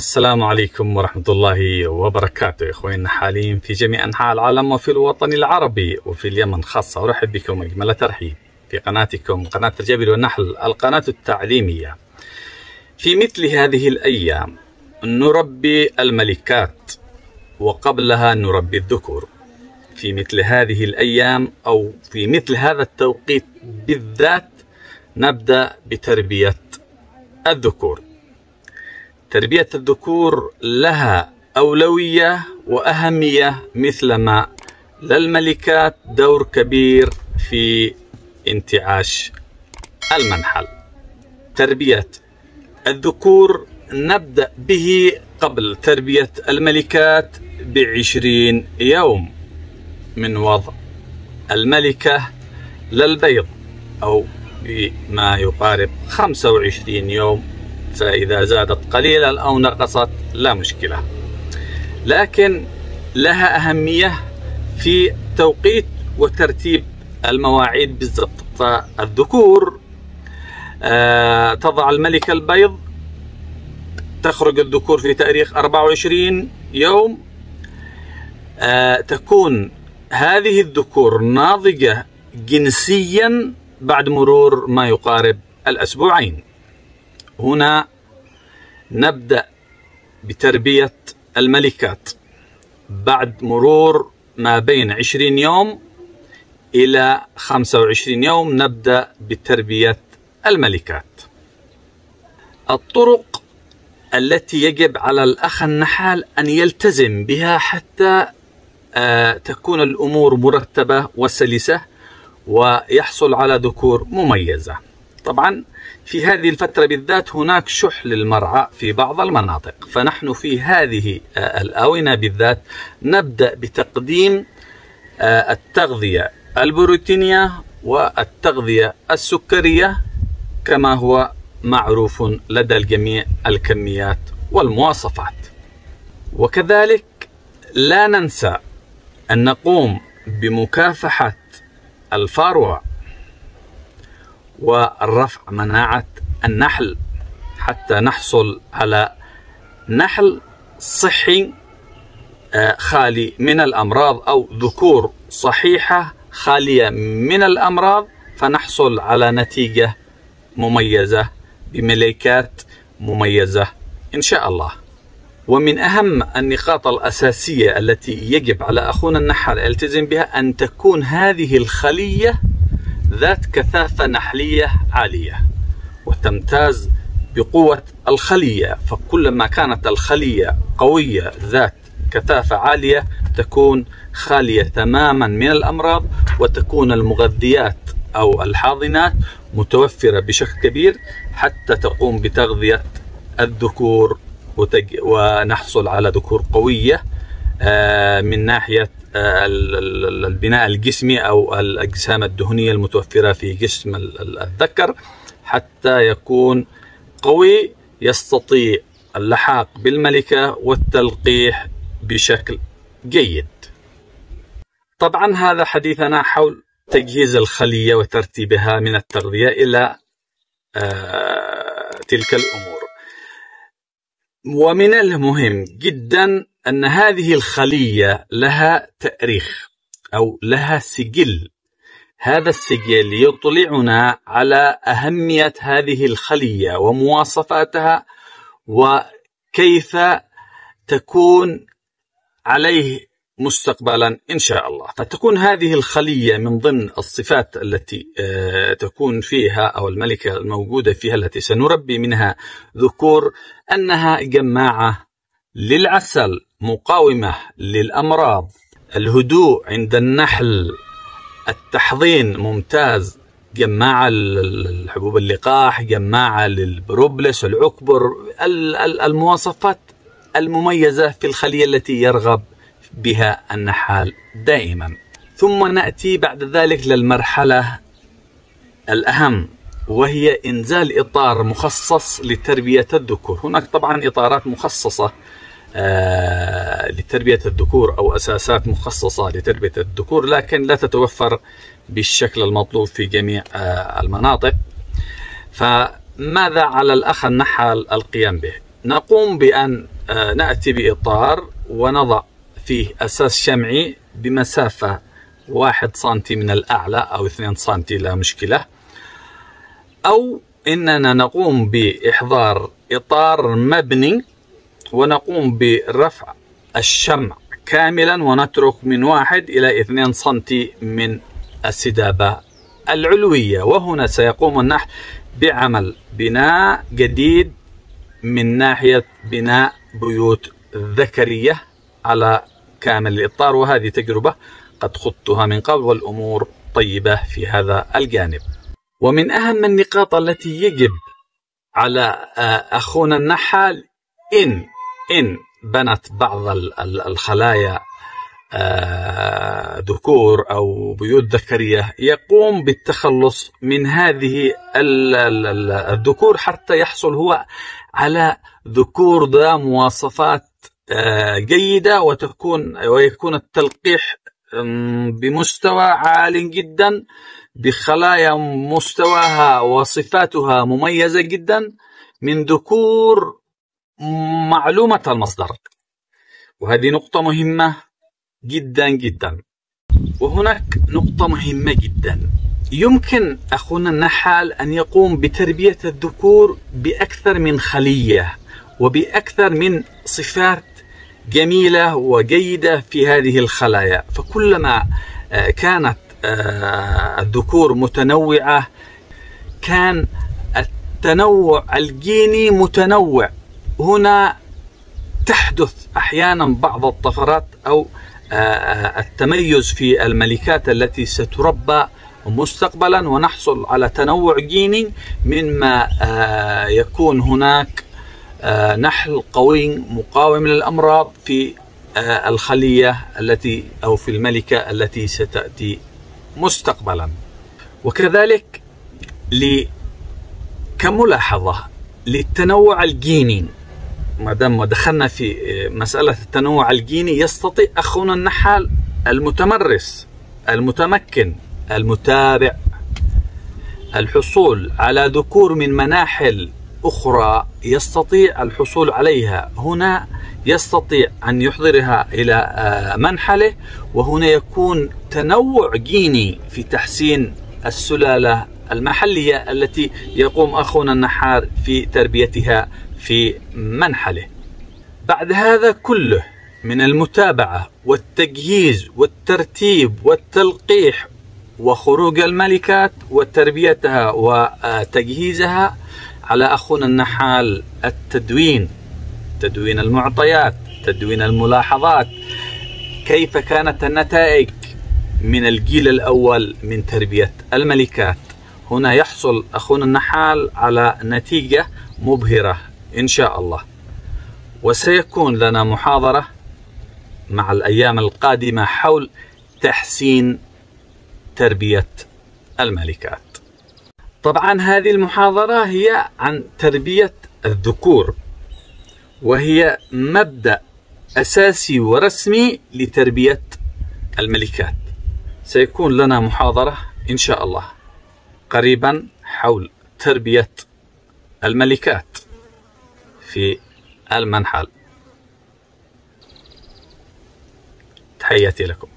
السلام عليكم ورحمة الله وبركاته. إخواننا النحالين في جميع أنحاء العالم وفي الوطن العربي وفي اليمن خاصة. أرحب بكم أجمل ترحيب في قناتكم قناة الجبل والنحل القناة التعليمية. في مثل هذه الأيام نربي الملكات وقبلها نربي الذكور. في مثل هذه الأيام أو في مثل هذا التوقيت بالذات نبدأ بتربية الذكور. تربية الذكور لها أولوية وأهمية مثلما للملكات دور كبير في انتعاش المنحل. تربية الذكور نبدأ به قبل تربية الملكات بعشرين يوم من وضع الملكة للبيض أو بما يقارب 25 يوم فإذا زادت قليلا أو نقصت لا مشكلة. لكن لها أهمية في توقيت وترتيب المواعيد بالضبط. فالذكور آه تضع الملكة البيض تخرج الذكور في تاريخ 24 يوم آه تكون هذه الذكور ناضجة جنسيا بعد مرور ما يقارب الأسبوعين. هنا نبدأ بتربية الملكات. بعد مرور ما بين 20 يوم إلى 25 يوم نبدأ بتربية الملكات. الطرق التي يجب على الأخ النحال أن يلتزم بها حتى آه، تكون الأمور مرتبة وسلسة ويحصل على ذكور مميزة. طبعا في هذه الفترة بالذات هناك شح للمرعى في بعض المناطق. فنحن في هذه آه، الآونة بالذات نبدأ بتقديم آه، التغذية البروتينية والتغذية السكرية كما هو معروف لدى الجميع الكميات والمواصفات. وكذلك لا ننسى أن نقوم بمكافحة الفاروع والرفع مناعة النحل حتى نحصل على نحل صحي آه، خالي من الأمراض أو ذكور صحيحة خالية من الأمراض فنحصل على نتيجة مميزة بملكات مميزة إن شاء الله. ومن أهم النقاط الأساسية التي يجب على أخونا النحال يلتزم بها أن تكون هذه الخلية ذات كثافة نحلية عالية وتمتاز بقوة الخلية. فكلما كانت الخلية قوية ذات كثافة عالية تكون خالية تماما من الأمراض وتكون المغذيات أو الحاضنات متوفرة بشكل كبير حتى تقوم بتغذية الذكور ونحصل على ذكور قوية. من ناحية آه، البناء الجسمي أو الأجسام الدهنية المتوفرة في جسم الذكر حتى يكون قوي يستطيع اللحاق بالملكة والتلقيح بشكل جيد. طبعا هذا حديثنا حول تجهيز الخلية وترتيبها من التغذية إلى آه، تلك الأمور. ومن المهم جدا أن هذه الخلية لها تأريخ أو لها سجل. هذا السجل يطلعنا على أهمية هذه الخلية ومواصفاتها وكيف تكون عليه مستقبلا إن شاء الله. فتكون هذه الخلية من ضمن الصفات التي آه، تكون فيها أو الملكة الموجودة فيها التي سنربي منها ذكور أنها جماعة للعسل. مقاومة للأمراض. الهدوء عند النحل التحضين ممتاز. جماعة الحبوب اللقاح جماعة للبروبلس العكبر المواصفات المميزة في الخلية التي يرغب بها النحال دائما. ثم نأتي بعد ذلك للمرحلة الأهم وهي إنزال إطار مخصص لتربية الذكور. هناك طبعا إطارات مخصصة آه لتربية الذكور أو أساسات مخصصة لتربية الذكور لكن لا تتوفر بالشكل المطلوب في جميع آه المناطق. فماذا على الأخ النحال القيام به؟ نقوم بأن آه، نأتي بإطار ونضع فيه أساس شمعي بمسافة واحد سنتي من الأعلى أو اثنين سنتي لا مشكلة. أو إننا نقوم بإحضار إطار مبني ونقوم برفع الشمع كاملا ونترك من واحد إلى اثنين سنتي من السدابة العلوية. وهنا سيقوم النحل بعمل بناء جديد من ناحية بناء بيوت ذكرية على كامل الإطار. وهذه تجربة قد خضتها من قبل والأمور طيبة في هذا الجانب. ومن أهم النقاط التي يجب على آه، أخونا النحال إن إن بنت بعض الخلايا آه، ذكور أو بيوت ذكرية يقوم بالتخلص من هذه الذكور حتى يحصل هو على ذكور ذا مواصفات آه، جيدة وتكون ويكون التلقيح بمستوى عال جدا بخلايا مستواها وصفاتها مميزة جدا من ذكور معلومة المصدر. وهذه نقطة مهمة جدا جدا. وهناك نقطة مهمة جدا. يمكن أخونا النحال أن يقوم بتربية الذكور بأكثر من خلية وبأكثر من صفات جميلة وجيدة في هذه الخلايا. فكلما آه، كانت آه، الذكور متنوعة كان التنوع الجيني متنوع. هنا تحدث أحيانا بعض الطفرات أو آه، التميز في الملكات التي ستربى مستقبلا ونحصل على تنوع جيني مما يكون هناك آه، نحل قوي مقاوم للأمراض في آه، الخلية التي أو في الملكة التي ستأتي مستقبلا. وكذلك كملاحظة للتنوع الجيني. ما دام دخلنا في آه، مسألة التنوع الجيني. يستطيع أخونا النحال المتمرس المتمكن المتابع الحصول على ذكور من مناحل أخرى يستطيع الحصول عليها. هنا يستطيع أن يحضرها إلى آه، منحله وهنا يكون تنوع جيني في تحسين السلالة المحلية التي يقوم أخونا النحار في تربيتها في منحله. بعد هذا كله من المتابعة والتجهيز والترتيب والتلقيح وخروج الملكات وتربيتها وتجهيزها على أخونا النحال التدوين تدوين المعطيات تدوين الملاحظات. كيف كانت النتائج من الجيل الأول من تربية الملكات؟ هنا يحصل أخونا النحال على نتيجة مبهرة. إن شاء الله. وسيكون لنا محاضرة مع الأيام القادمة حول تحسين تربية الملكات. طبعا هذه المحاضرة هي عن تربية الذكور وهي مبدأ أساسي ورسمي لتربية الملكات. سيكون لنا محاضرة إن شاء الله قريبا حول تربية الملكات. في المنحل. تحياتي لكم.